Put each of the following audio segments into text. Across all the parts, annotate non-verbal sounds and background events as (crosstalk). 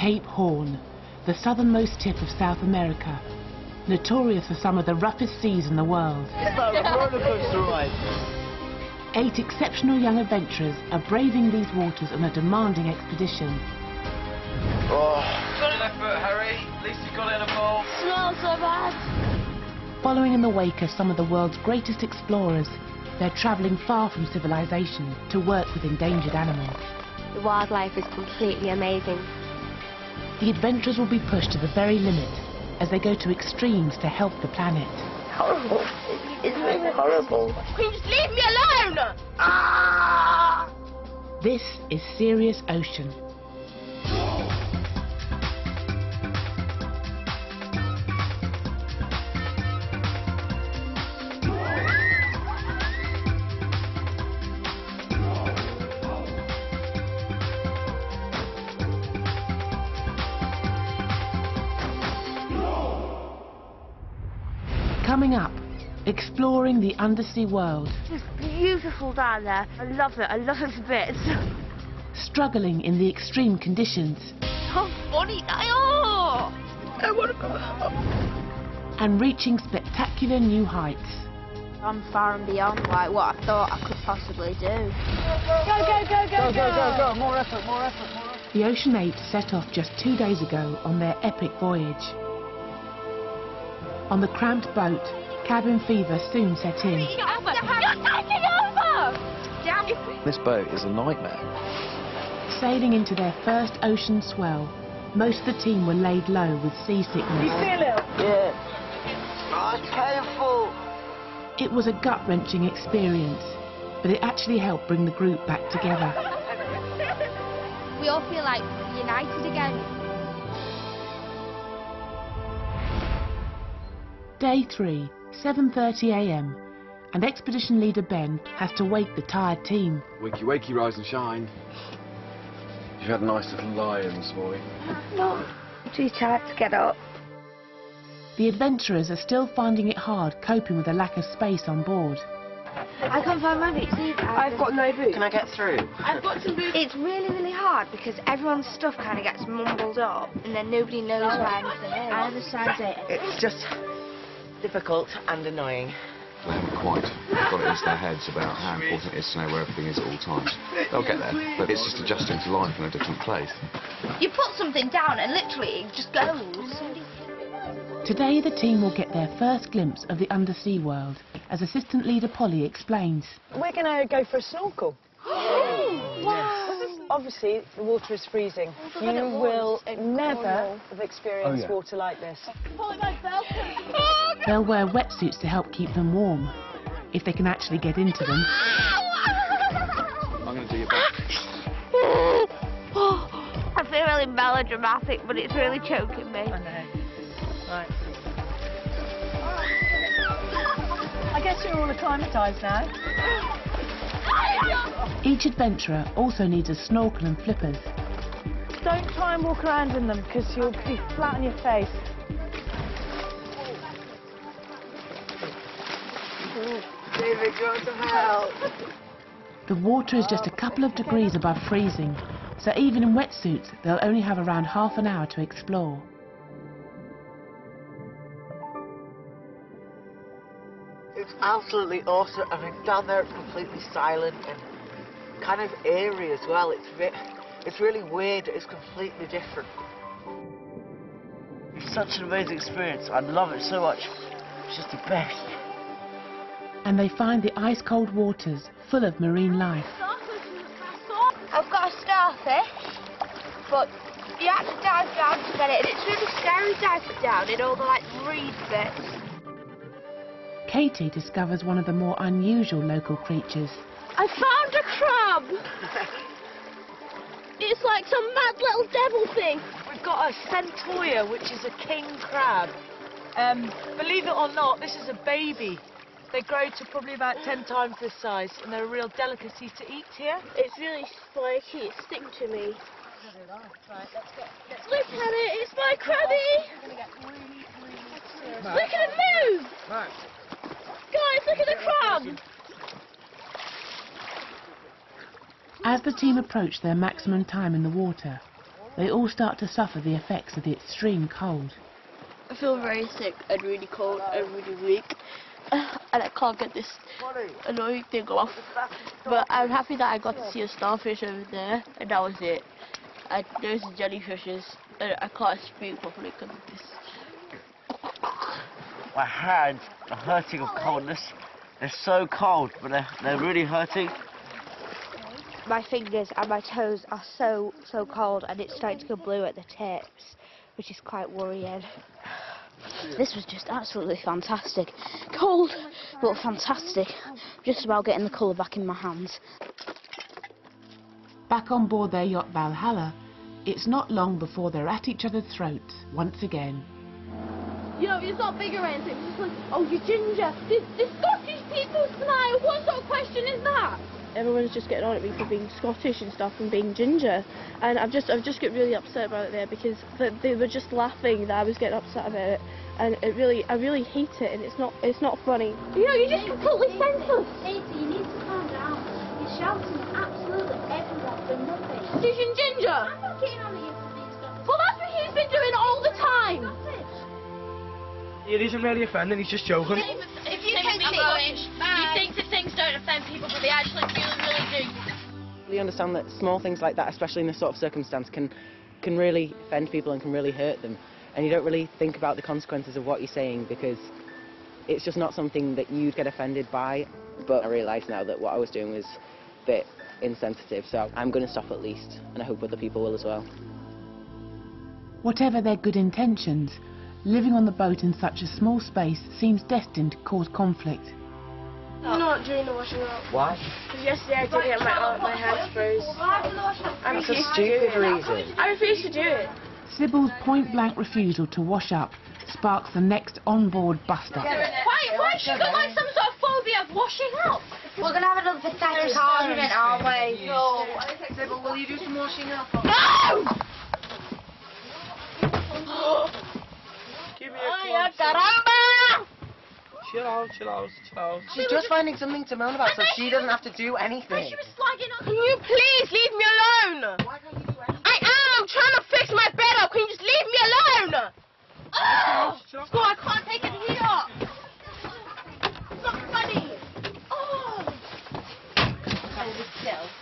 Cape Horn, the southernmost tip of South America, notorious for some of the roughest seas in the world. It's like a roller coaster ride. Eight exceptional young adventurers are braving these waters on a demanding expedition. Oh, Got left foot, Harry. At least you got in a bowl. Smells so bad. Following in the wake of some of the world's greatest explorers, they're travelling far from civilization to work with endangered animals. The wildlife is completely amazing. The adventurers will be pushed to the very limit as they go to extremes to help the planet. Horrible. It's really horrible. Can you just leave me alone? Ah! This is Serious Ocean. Coming up, exploring the undersea world, It's beautiful down there. I love it. I love it to bits. struggling in the extreme conditions, So funny, Niall. I want to go home. and reaching spectacular new heights. I'm far and beyond like what I thought I could possibly do. Go, go, go, go, go, go, go, go. More effort, more effort, more effort. The Ocean 8 set off just two days ago on their epic voyage. On the cramped boat, cabin fever soon set in. You're taking over! Damn it. This boat is a nightmare. Sailing into their first ocean swell, most of the team were laid low with seasickness. Yeah. Oh, it's painful. It was a gut-wrenching experience, but it actually helped bring the group back together. (laughs) We all feel like united again. Day 3, 7.30am, and expedition leader Ben has to wake the tired team. Wakey, wakey, rise and shine. You've had a nice little lie in this morning. No, too tired to get up. The adventurers are still finding it hard coping with the lack of space on board. I can't find my boots either. I've got no boots. Can I get through? I've got some boots. It's really, really hard because everyone's stuff kind of gets mumbled up and then nobody knows where anything is. I understand it. It's just difficult and annoying. They haven't quite got it into their heads about how important it is to know where everything is at all times. They'll get there, but it's just adjusting to life in a different place. You put something down and literally it just goes. Today the team will get their first glimpse of the undersea world, as assistant leader Polly explains. We're going to go for a snorkel. (gasps) Obviously, the water is freezing. Oh, you will never have experienced oh, water like this. They'll wear wetsuits to help keep them warm, if they can actually get into them. I'm going to do your best. (gasps) I feel really melodramatic, but it's really choking me. I know. Right. (laughs) I guess you're all acclimatised now. Each adventurer also needs a snorkel and flippers. Don't try and walk around in them because you'll be flat on your face. David, go to. The water is just a couple of degrees above freezing, so even in wetsuits they'll only have around half an hour to explore. It's absolutely awesome. I mean, down there it's completely silent and kind of eerie as well. It's re- it's really weird. It's completely different. It's such an amazing experience. I love it so much. It's just the best. And they find the ice-cold waters full of marine life. I've got a starfish, but you have to dive down to get it, and it's really scary diving down in all the like reed bits. Katie discovers one of the more unusual local creatures. I found a crab. (laughs) it's like some mad little devil thing. We've got a centolla, which is a king crab. Um, believe it or not, this is a baby. They grow to probably about 10 times this size, and they're a real delicacy to eat here. It's really spiky. It sting to me. Look at it. It's my crabby. Look at it move. Guys, look at the crab. As the team approach their maximum time in the water, they all start to suffer the effects of the extreme cold. I feel very sick and really cold and really weak. (laughs) And I can't get this annoying thing off. But I'm happy that I got to see a starfish over there, and that was it. I, there's jellyfishes, and I can't speak properly because of this. My hands are hurting of coldness. They're so cold, but they're, they're really hurting. My fingers and my toes are so, so cold and it's starting to go blue at the tips, which is quite worrying. This was just absolutely fantastic. Cold, but fantastic. Just about getting the colour back in my hands. Back on board their yacht Valhalla, it's not long before they're at each other's throats once again. You know, it's not big or anything. It's just like, oh, you ginger. The, the Scottish people smile. What sort of question is that? Everyone's just getting on at me for being Scottish and stuff and being ginger, and I've just I've just got really upset about it there because they, they were just laughing that I was getting upset about it, and it really I really hate it and it's not it's not funny. You know, you're just completely senseless. Katie, you need to calm down. You're shouting absolutely everyone for nothing. Scottish and ginger. I'm not keen on you for being Scottish. Well, that's what he's been doing all the time. It isn't really offending, he's just joking. If you think you think that things don't offend people, but they actually really, really do. really understand that small things like that, especially in this sort of circumstance, can can really offend people and can really hurt them. And you don't really think about the consequences of what you're saying because it's just not something that you'd get offended by. But I realise now that what I was doing was a bit insensitive, so I'm going to stop at least, and I hope other people will as well. Whatever their good intentions, living on the boat in such a small space seems destined to cause conflict. I'm not doing the washing up. Why? Because yesterday I did it and my, my hands froze. I That's a to do stupid it. reason. I refuse to do it. Sybil's point-blank refusal to wash up sparks the next on-board bust-up. Why, why has she got like some sort of phobia of washing up? We're going to have another pathetic argument, aren't we? No. Sybil, will you do some washing up? No! (gasps) (gasps) Oh. Give me Ay, caramba! Chill out, chill out, chill out. She's just finding something to moan about, so she doesn't have to do anything. She was slagging on. Can you please leave me alone? I am. I'm trying to fix my bed up. Can you just leave me alone? Oh, School, I can't take it here. It's not funny. Oh.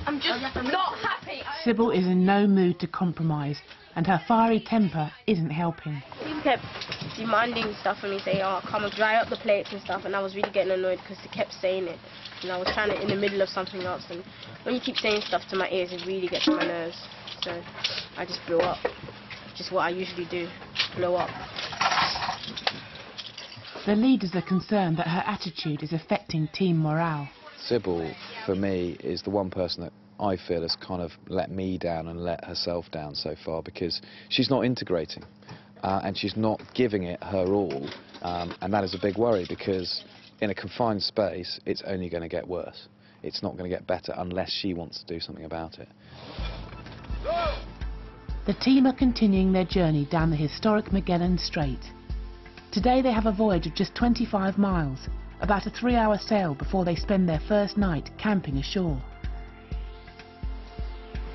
I'm just not happy. Sybil is in no mood to compromise, and her fiery temper isn't helping. People kept demanding stuff from me, saying, "Oh, come and dry up the plates and stuff," and I was really getting annoyed because they kept saying it, and I was trying to in the middle of something else, and when you keep saying stuff to my ears, it really gets on my nerves. So I just blew up, just what I usually do, blow up. The leaders are concerned that her attitude is affecting team morale. Sybil, for me, is the one person that I feel has kind of let me down and let herself down so far because she's not integrating uh, and she's not giving it her all. Um, and that is a big worry because in a confined space, it's only going to get worse. It's not going to get better unless she wants to do something about it. The team are continuing their journey down the historic Magellan Strait. Today they have a voyage of just 25 miles, about a three-hour sail before they spend their first night camping ashore.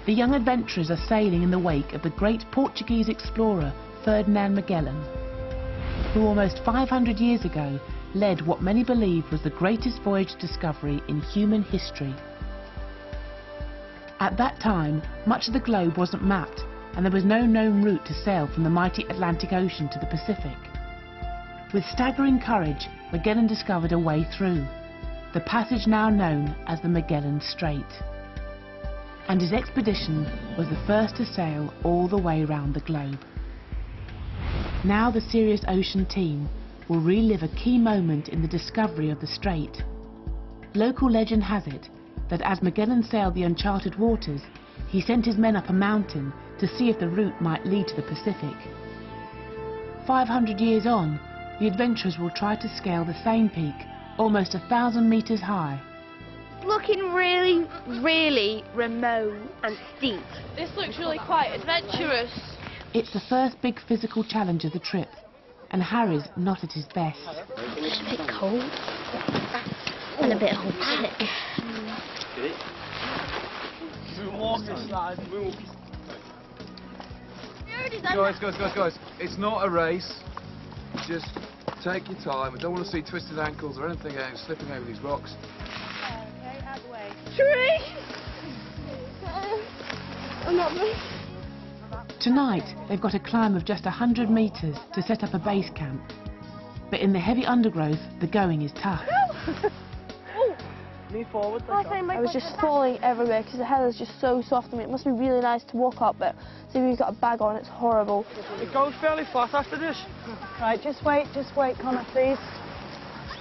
The young adventurers are sailing in the wake of the great Portuguese explorer Ferdinand Magellan, who almost 500 years ago led what many believe was the greatest voyage discovery in human history. At that time, much of the globe wasn't mapped, and there was no known route to sail from the mighty Atlantic Ocean to the Pacific. With staggering courage, Magellan discovered a way through, the passage now known as the Magellan Strait. And his expedition was the first to sail all the way around the globe. Now the Serious Ocean team will relive a key moment in the discovery of the strait. Local legend has it that as Magellan sailed the uncharted waters, he sent his men up a mountain to see if the route might lead to the Pacific. 500 years on, the adventurers will try to scale the same peak, almost a thousand meters high. Looking really, really remote and steep. This looks really quite adventurous. It's the first big physical challenge of the trip, and Harry's not at his best. It's a bit cold and a bit homesick. Guys, guys, guys, guys, it's not a race. Just take your time. I don't want to see twisted ankles or anything out, slipping over these rocks. Tree! I'm not moving. Tonight, they've got a climb of just 100 metres to set up a base camp. But in the heavy undergrowth, the going is tough. (laughs) Oh. Move forward. I was just falling everywhere because the heather's just so soft on me. It must be really nice to walk up, but see if you've got a bag on, it's horrible. It goes fairly fast after this. Right, just wait, just wait, Connor, please.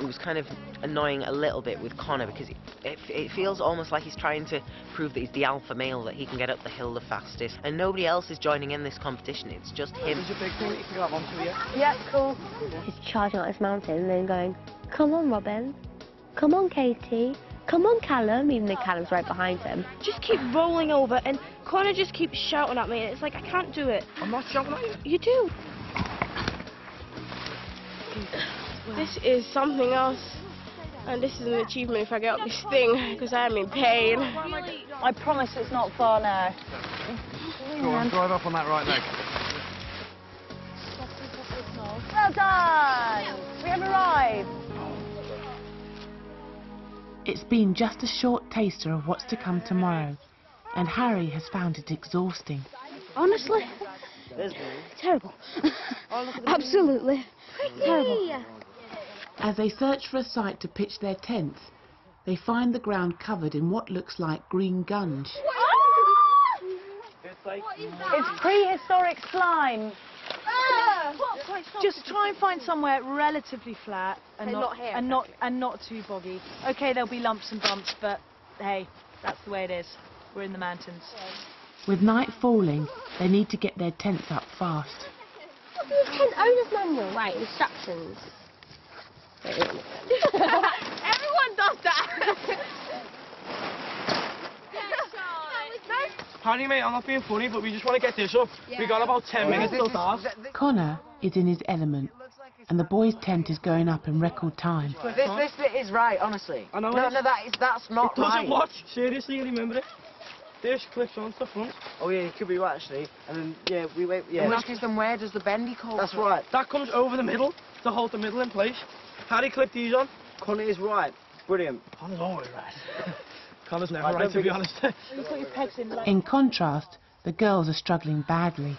It was kind of annoying a little bit with Connor because it, it, it feels almost like he's trying to prove that he's the alpha male, that he can get up the hill the fastest, and nobody else is joining in this competition. It's just him. There's a big thing you can grab onto here. Yeah, cool. He's charging up this mountain and then going, come on, Robin. Come on, Katie. Come on, Callum, even though Callum's right behind him. Just keep rolling over, and Connor just keeps shouting at me, and it's like, I can't do it. I'm not shouting at you. You do. This is something else. And this is an achievement if I get up this thing, because I am in pain. I promise it's not far now. Go on, drive up on that right leg. Well done! We have arrived. It's been just a short taster of what's to come tomorrow, and Harry has found it exhausting. Honestly, terrible. (laughs) Absolutely terrible. As they search for a site to pitch their tents, they find the ground covered in what looks like green gunge. It's prehistoric slime. Just try and find somewhere relatively flat and, And not, not here, and not and not too boggy. Okay, there'll be lumps and bumps, but hey, that's the way it is. We're in the mountains. With night falling, they need to get their tents up fast. Tent owner's manual, right, instructions. Everyone does that. Harry, mate, I'm not being funny, but we just want to get this up. We got about 10 minutes till dark. Connor is in his element, and the boys' tent is going up in record time. This, this bit is right, honestly. I know no, no, that is, that's not It doesn't right. watch. Seriously, remember it. This clips on the front. Oh yeah, you could be right actually. And then yeah, we wait. Yeah. In which case, then where does the bendy come That's right. That comes over the middle to hold the middle in place. Harry clipped these on. Connor is right. Brilliant. Connor's always right. (laughs) Connor's never I right, to be think honest. You put your pegs in In contrast, the girls are struggling badly.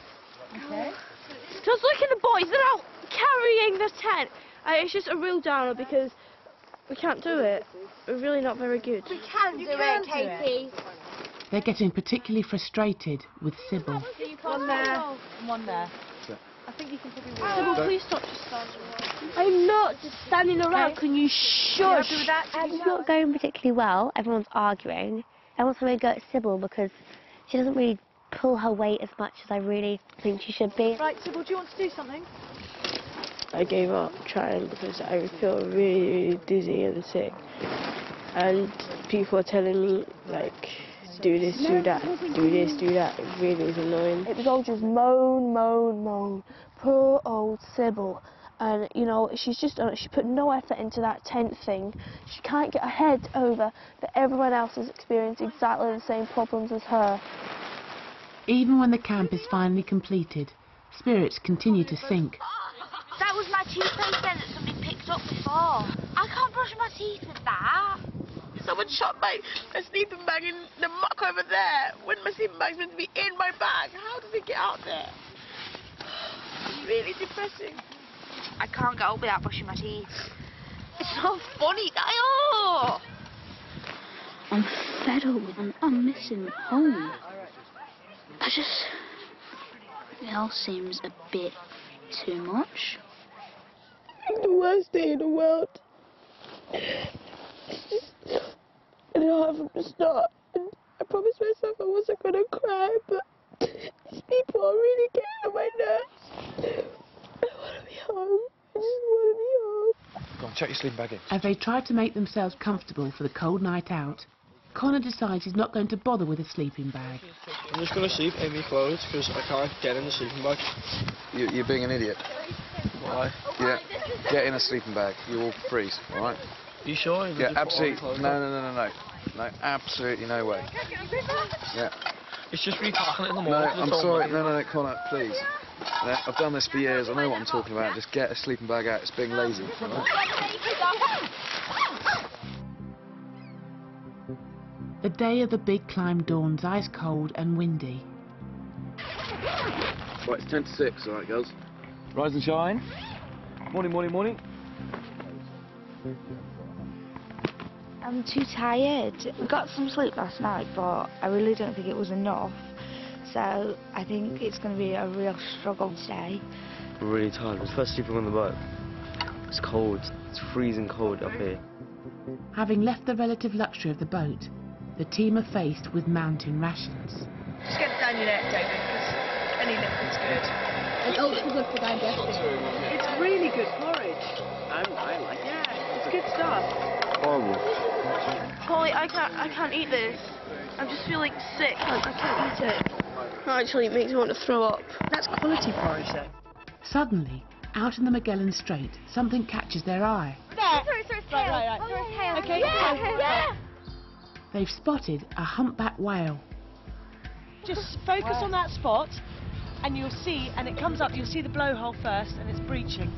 Just look at the boys, they're out carrying the tent. Uh, it's just a real downer because we can't do it. We're really not very good. We can do it, Katie. They're getting particularly frustrated with Sybil. one there, one there. I think you can probably oh, walk. Sybil, please stop just standing around. I'm not just standing around. Can you shush? Um, it's not going particularly well. Everyone's arguing. Everyone's having a go at Sybil because she doesn't really pull her weight as much as I really think she should be. Right, Sybil, do you want to do something? I gave up trying because I feel really, really dizzy and sick. And people are telling me, like, do this, do that, do this, do that. It really is annoying. It was all just moan, moan, moan. Poor old Sybil. And, you know, she's just, uh, she put no effort into that tent thing. She can't get her head over that everyone else has experienced exactly the same problems as her. Even when the camp is finally completed, spirits continue to sink. That was my toothpaste then that somebody picked up before. I can't brush my teeth with that. Someone shot my, my sleeping bag in the muck over there when my sleeping bag's meant to be in my bag. How does it get out there? It's (sighs) really depressing. I can't get up without brushing my teeth. It's not funny, Dio! I'm fed up with and I'm missing home. I just. It all seems a bit too much. the worst day in the world. It's just, I don't have to start. And I promised myself I wasn't going to cry, but these people are really getting on my nerves. I want to be home. I just want to be home. Go on, chuck your sleeping bag in. As they try to make themselves comfortable for the cold night out, Connor decides he's not going to bother with a sleeping bag. I'm just going to sleep in my clothes because I can't get in the sleeping bag. You, you're being an idiot. Why? Yeah. Get in a sleeping bag. You will freeze, all right? You sure? Yeah, absolutely. No, no, no, no, no. No, absolutely no way. Yeah. It's just reparking it in the morning. No, morning. I'm sorry. No, no, no, Connor, please. No, I've done this for years. I know what I'm talking about. Just get a sleeping bag out. It's being lazy. all right? The day of the big climb dawns ice cold and windy. Right, it's 10 to 6, all right, girls. Rise and shine. Morning, morning, morning. I'm too tired. We got some sleep last night, but I really don't think it was enough. So I think it's going to be a real struggle today. I'm really tired. I was first sleeping on the boat. It's cold. It's freezing cold up here. Having left the relative luxury of the boat, the team are faced with mountain rations. Just get down your neck, David, because any liquid's good. Oh, it's ultra good for digestion. It's really good porridge. I, I like it. Yeah, it's good stuff. Horrible. Polly, I can't, I can't eat this. I'm just feeling sick. I, I can't eat it. Actually, it makes me want to throw up. That's quality porridge, though. Suddenly, out in the Magellan Strait, something catches their eye. There. Throw, throw tail. Right, right, right. Oh, throw its. Okay, Yeah, okay. yeah. They've spotted a humpback whale. Just focus on that spot, and you'll see, and it comes up, you'll see the blowhole first, and it's breaching.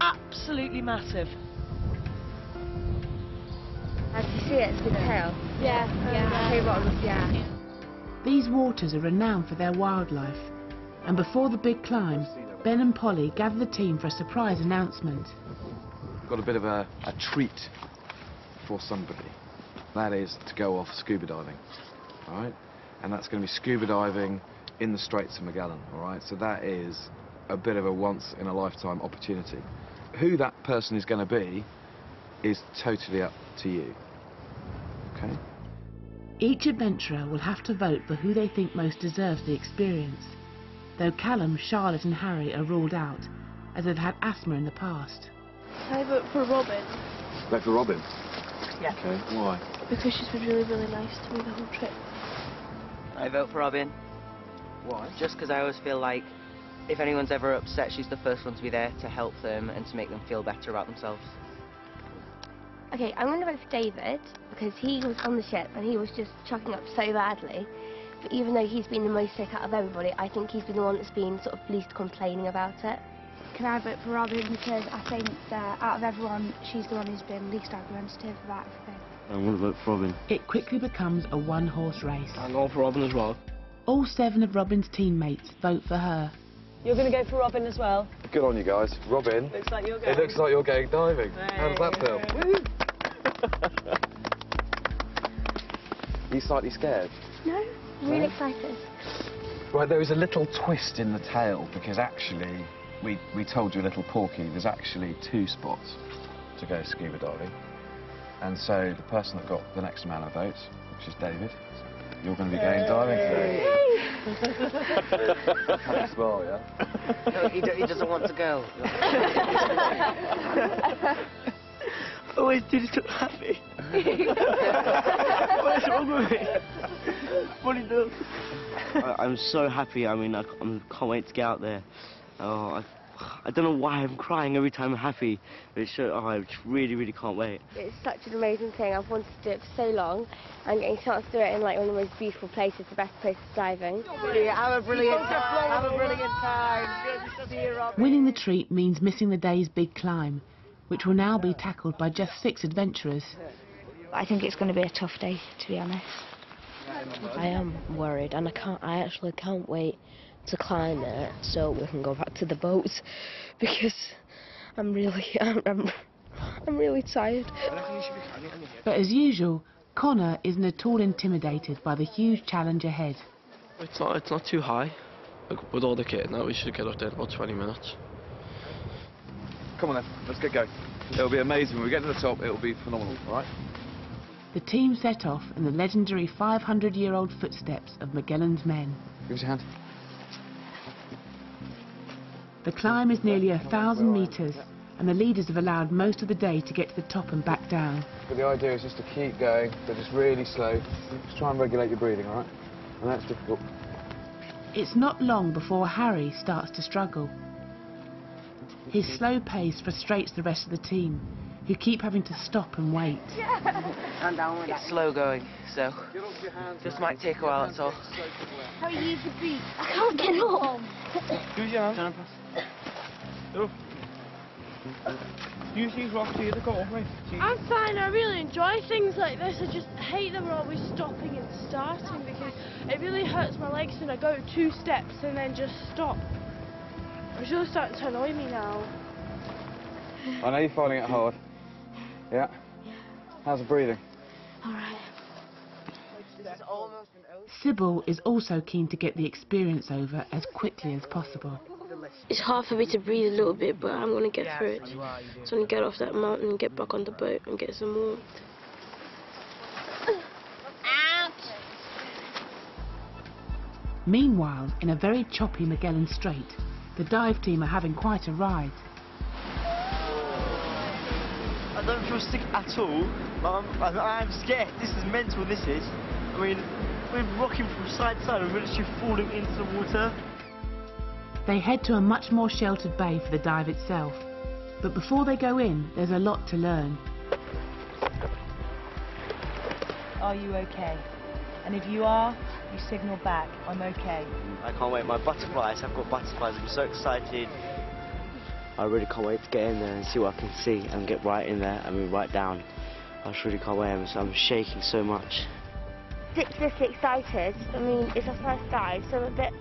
Absolutely massive. As you see it, it's the tail. Yeah, um, yeah. Okay, bottom, yeah. These waters are renowned for their wildlife, and before the big climb, Ben and Polly gather the team for a surprise announcement. Got a bit of a, a treat for somebody. That is to go off scuba diving. All right? And that's going to be scuba diving in the Straits of Magellan. All right? So that is a bit of a once in a lifetime opportunity. Who that person is going to be is totally up to you. Okay? Each adventurer will have to vote for who they think most deserves the experience, though Callum, Charlotte and Harry are ruled out, as they've had asthma in the past. I vote for Robin Vote for Robin. Yeah. Okay. Why? because she's been really, really nice to me the whole trip. I vote for Robin. Why? Just because I always feel like if anyone's ever upset, she's the first one to be there to help them and to make them feel better about themselves. Okay, I'm going to vote for David because he was on the ship and he was just chucking up so badly. But even though he's been the most sick out of everybody, I think he's been the one that's been sort of least complaining about it. Can I vote for Robin because I think that out of everyone, she's the one who's been least argumentative about everything. I'm going to vote for Robin. It quickly becomes a one-horse race. I'm going for Robin as well. All seven of Robin's teammates vote for her. You're going to go for Robin as well. Good on you guys. Robin. Looks like you're going. It looks like you're going diving. How does that feel? (laughs) you slightly scared? No, really No? excited. Right, there is a little twist in the tale because actually, we, we told you a little porky, there's actually two spots to go scuba diving. And so the person that got the next amount of votes, which is David, you're going to be going diving today. Happy smile, yeah? (laughs) No, he, he doesn't want to go. (laughs) always did it happy. What's wrong with me? What he does? I, I'm so happy. I mean, I, c- I'm- can't wait to get out there. Oh, I, I don't know why I'm crying every time I'm happy. But it's so, oh, I just really, really can't wait. It's such an amazing thing. I've wanted to do it for so long. and getting a chance to do it in like one of the most beautiful places, the best place for diving. Have a brilliant time. Have a brilliant time. Good to see you, Rob. Winning the treat means missing the day's big climb, which will now be tackled by just six adventurers. I think it's going to be a tough day, to be honest. I am worried, and I can't. I actually can't wait to climb it so we can go back to the boats (laughs) because I'm really, (laughs) I'm, I'm, I'm really tired. But as usual, Connor isn't at all intimidated by the huge challenge ahead. It's not, it's not too high. Like, with all the kit now, we should get up there in about 20 minutes. Come on then, let's get going. It'll be amazing. When we get to the top, it'll be phenomenal, all right? The team set off in the legendary 500-year-old footsteps of Magellan's men. Give us your hand. The climb is nearly a thousand metres, and the leaders have allowed most of the day to get to the top and back down. But the idea is just to keep going, but just really slow. Just try and regulate your breathing, all right? And that's difficult. It's not long before Harry starts to struggle. His slow pace frustrates the rest of the team, who keep having to stop and wait. It's slow going, so this might take a while, that's all. How are you to beat? I can't get up. Use your hand. Go. Oh. Use these rocks here to go up, mate. See? I'm fine. I really enjoy things like this. I just hate them always stopping and starting because it really hurts my legs when I go two steps and then just stop. It's really starting to annoy me now. I know you're finding it hard. Yeah? How's the breathing? Alright. Sybil is also keen to get the experience over as quickly as possible. It's hard for me to breathe a little bit, but I'm going to get through it. So I'm going to get off that mountain and get back on the boat and get some warmth. Meanwhile, in a very choppy Magellan Strait, the dive team are having quite a ride. I don't feel sick at all, but I'm, I, I'm scared. This is mental, this is. I mean, we're rocking from side to side and we're literally falling into the water. They head to a much more sheltered bay for the dive itself. But before they go in, there's a lot to learn. Are you okay? And if you are, you signal back. I'm okay. I can't wait. My butterflies, I've got butterflies. I'm so excited. I really can't wait to get in there and see what I can see and get right in there and move right down. I just really can't wait. I'm, I'm shaking so much. ridiculously excited. I mean, it's our first dive, so I'm a bit,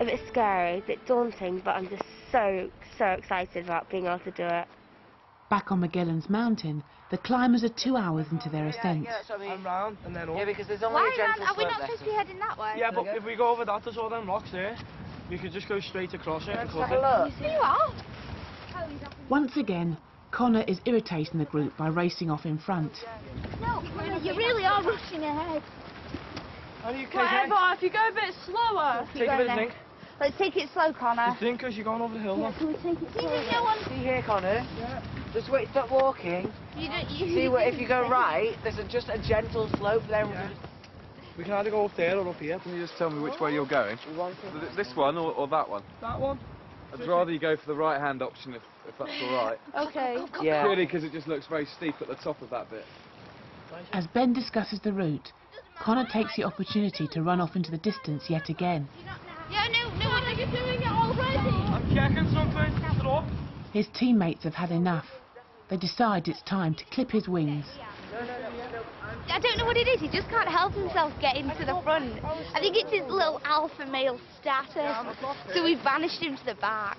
a bit scary, a bit daunting, but I'm just so, so excited about being able to do it. Back on Magellan's Mountain, the climbers are two hours into their ascent. And round and then up. Yeah, because there's only Why, a gentle man? Are we not supposed to be heading that way? Yeah, but if we go over that, there's all them rocks there. We could just go straight across it and cut have a it. look. You are? Once again, Connor is irritating the group by racing off in front. No, you really are rushing ahead. Are you okay? Whatever, if you go a bit slower. Take a bit of zinc. Let's take it slow, Connor. You think because you're going over the hill, Yeah, can we take it You slow? just go on. See here, Connor? Just wait, stop walking. You don't, you, See what if you go right, there's a, just a gentle slope there. Yeah. We can either go up there or up here. Can you just tell me which way you're going? We want to- Th- This one or, or that one? That one? I'd rather you go for the right-hand option if, if that's all right. (laughs) Okay. Yeah. Purely because it just looks very steep at the top of that bit. As Ben discusses the route, Connor takes the opportunity to run off into the distance yet again. Yeah, no, no, we're doing it already. I'm checking something. Stop. His teammates have had enough. They decide it's time to clip his wings. I don't know what it is. He just can't help himself getting to the front. I think it's his little alpha male status. So we've banished him to the back.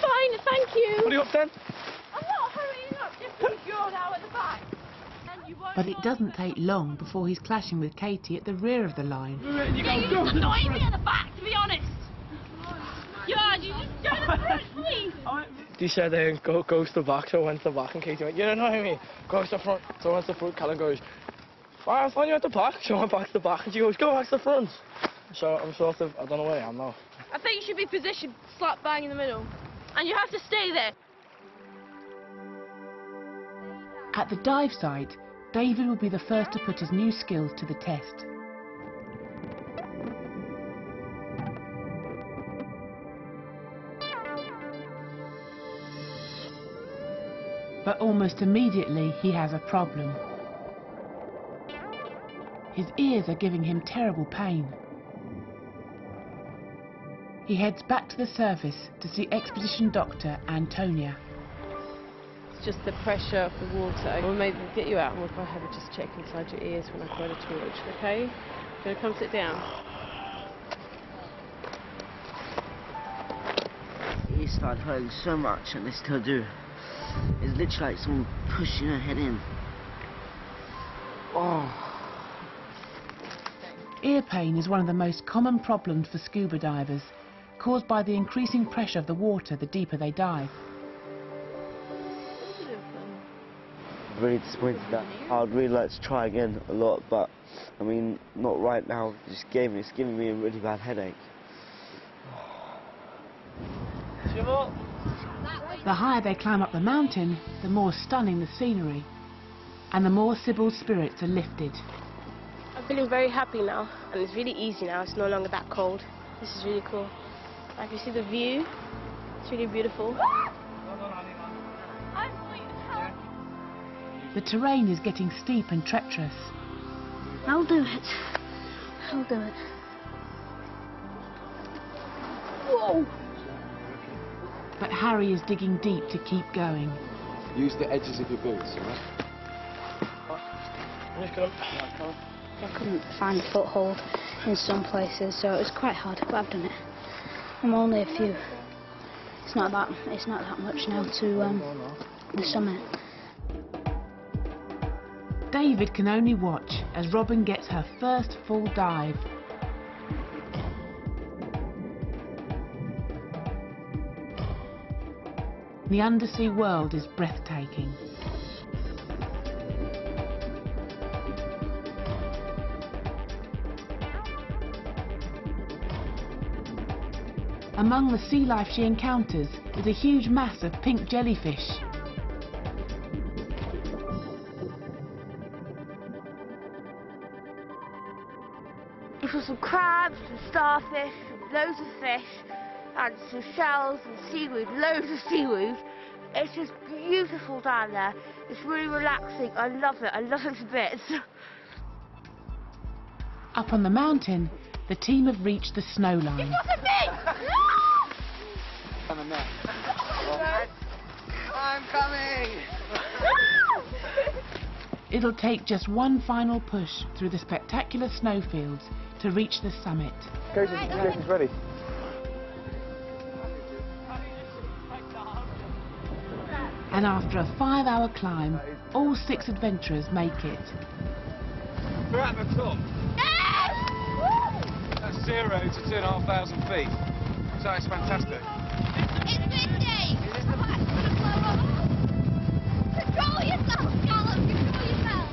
Fine, thank you. What are you up then? I'm not hurrying up just because you're now at the back. And you won't But it doesn't take long before he's clashing with Katie at the rear of the line. You Yeah, you just annoying me at the back, to be honest. Yeah, you just go to the front, please. He said um, go, goes to the back, so I went to the back, and Katie went, you don't know what I mean? Goes to the front, so I went to the front, Callum goes, why, I thought you at the back, (laughs) so I went back to the back, and she goes, go back to the front. So I'm sort of, I don't know where I am now. I think you should be positioned slap bang in the middle. And you have to stay there. At the dive site, David will be the first to put his new skills to the test. But almost immediately he has a problem. His ears are giving him terrible pain. He heads back to the surface to see expedition doctor Antonia. It's just the pressure of the water. We'll maybe get you out and we'll probably have a just check inside your ears when I throw a torch, okay? You gonna come sit down? It started hurting so much and they still do. It's literally like someone pushing her head in. Oh. Ear pain is one of the most common problems for scuba divers, caused by the increasing pressure of the water the deeper they dive. Really disappointed that I'd really like to try again a lot, but I mean, not right now. It just gave me, it's giving me a really bad headache. The higher they climb up the mountain, the more stunning the scenery, and the more Sybil's spirits are lifted. I'm feeling very happy now, and it's really easy now. It's no longer that cold. This is really cool. I can see the view. It's really beautiful. The terrain is getting steep and treacherous. I'll do it. I'll do it. Whoa! But Harry is digging deep to keep going. Use the edges of your boots, alright? I couldn't find a foothold in some places, so it was quite hard, but I've done it. I'm only a few. It's not that. It's not that much now to um, the summit. David can only watch as Robin gets her first full dive. The undersea world is breathtaking. Among the sea life she encounters is a huge mass of pink jellyfish. It was some crabs, some starfish, loads of fish, and some shells and seaweed, loads of seaweed. It's just beautiful down there. It's really relaxing. I love it. I love it to bits. Up on the mountain, the team have reached the snow line. (laughs) I'm coming! (laughs) It'll take just one final push through the spectacular snowfields to reach the summit. Casey's, Casey's ready. And after a five-hour climb, all six adventurers make it. We're at the top. That's zero to two and a half thousand feet. So it's fantastic. It's windy! Control yourself, Callum! Control yourself!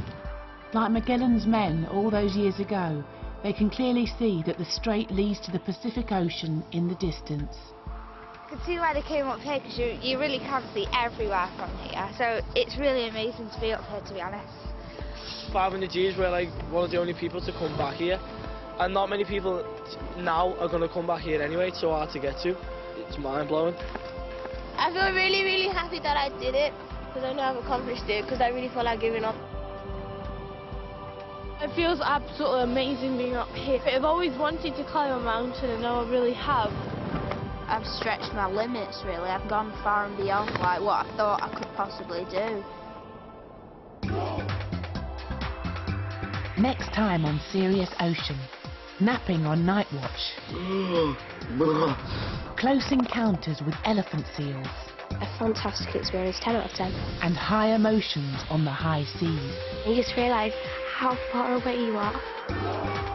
Like Magellan's men all those years ago, they can clearly see that the strait leads to the Pacific Ocean in the distance. I can see why they came up here because you, you really can see everywhere from here. So it's really amazing to be up here, to be honest. 500 G's we're like one of the only people to come back here. And not many people now are going to come back here anyway. It's so hard to get to. It's mind blowing. I feel really, really happy that I did it because I know I've accomplished it because I really feel like giving up. It feels absolutely amazing being up here. I've always wanted to climb a mountain and now I really have. I've stretched my limits, really. I've gone far and beyond like what I thought I could possibly do. Next time on Serious Ocean, napping on night watch, close encounters with elephant seals, A fantastic experience, 10 out of 10. and high emotions on the high seas. You just realise how far away you are.